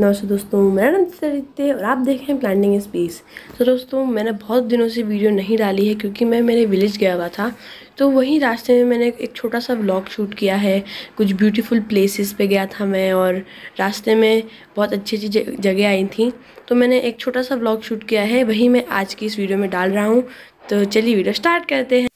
नमस्ते दोस्तों मेरा नाम सरित्य और आप देख रहे हैं प्लानिंग स्पेस तो दोस्तों, मैंने बहुत दिनों से वीडियो नहीं डाली है क्योंकि मैं मेरे विलेज गया हुआ था। तो वहीं रास्ते में मैंने एक छोटा सा व्लॉग शूट किया है। कुछ ब्यूटीफुल प्लेसेस पे गया था मैं और रास्ते में बहुत अच्छी अच्छी जगह आई थी। तो मैंने एक छोटा सा व्लॉग शूट किया है। वही मैं आज की इस वीडियो में डाल रहा हूँ। तो चलिए वीडियो स्टार्ट करते हैं।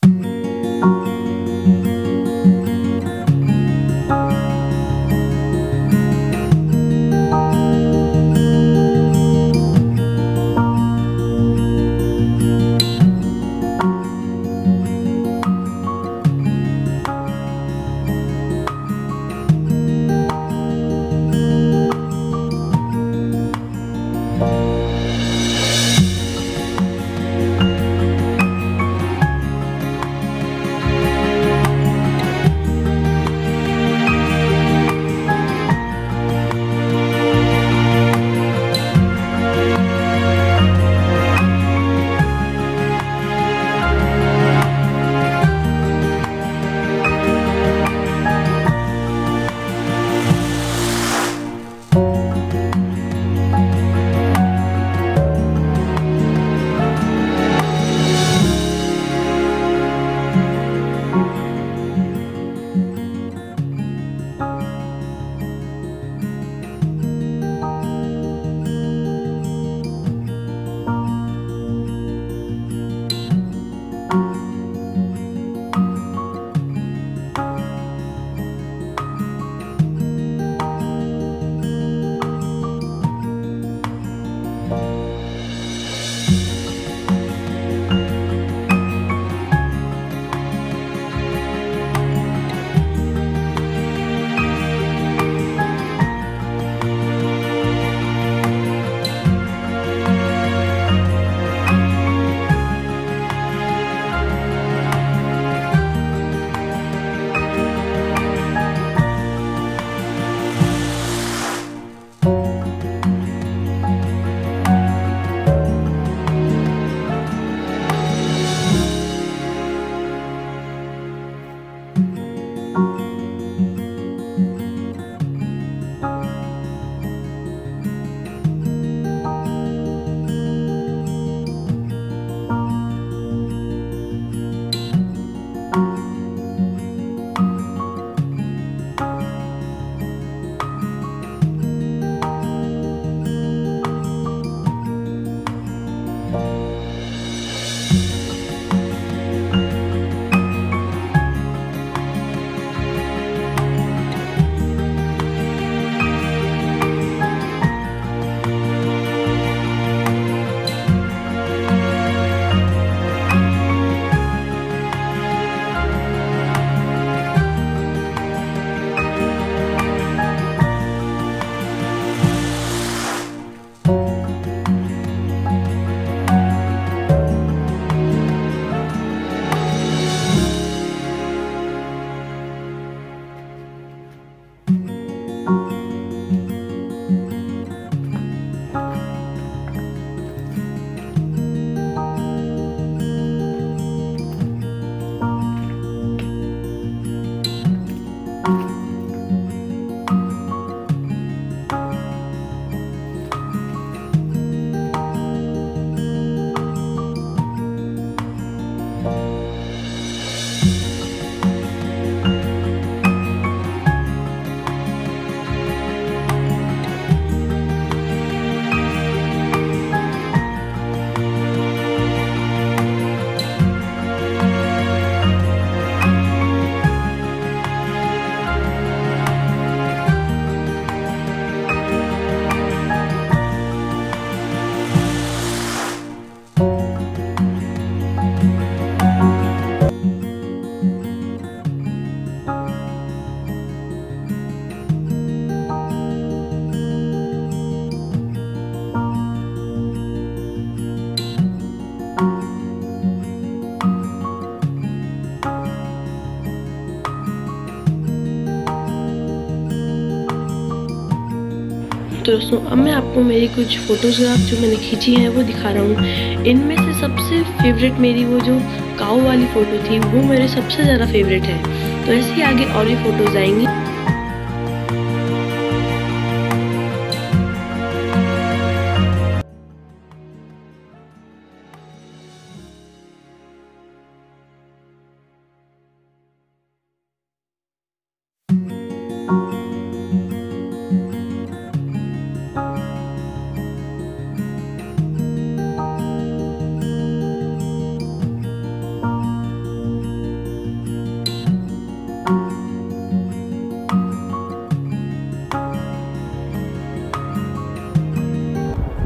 तो दोस्तों अब मैं आपको मेरी कुछ फ़ोटोग्राफ जो मैंने खींची है, वो दिखा रहा हूँ। इनमें से सबसे फेवरेट मेरी वो जो काऊ वाली फ़ोटो थी, वो मेरे सबसे ज़्यादा फेवरेट है। तो ऐसे ही आगे और भी फ़ोटोज़ आएँगी।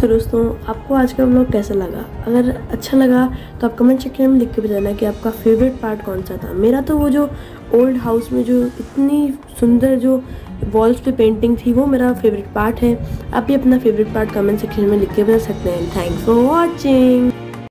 तो दोस्तों, आपको आज का व्लॉग कैसा लगा? अगर अच्छा लगा तो आप कमेंट सेक्शन में लिख के बताना कि आपका फेवरेट पार्ट कौन सा था। मेरा तो वो जो ओल्ड हाउस में जो इतनी सुंदर जो वॉल्स पे पेंटिंग थी, वो मेरा फेवरेट पार्ट है। आप भी अपना फेवरेट पार्ट कमेंट सेक्शन में लिख के बता सकते हैं। Thanks for watching